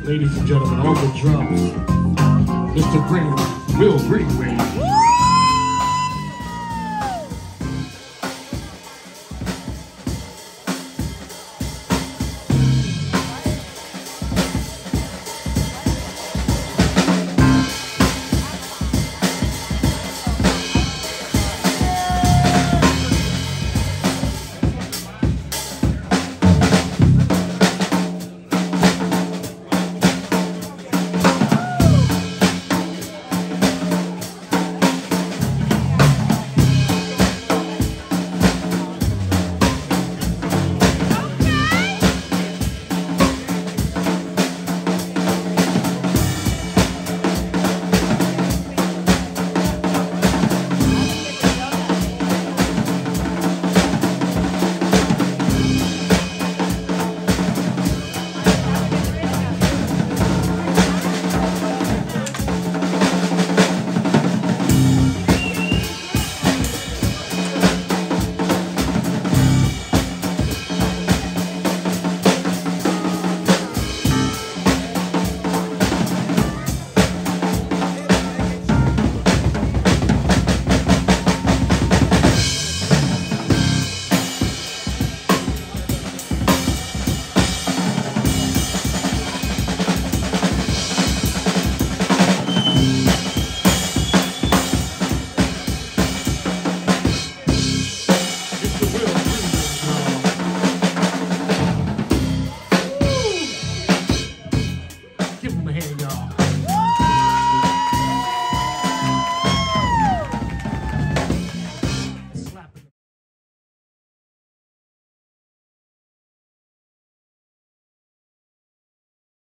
Ladies and gentlemen, on the drums, Mr. Green, Will Greenway.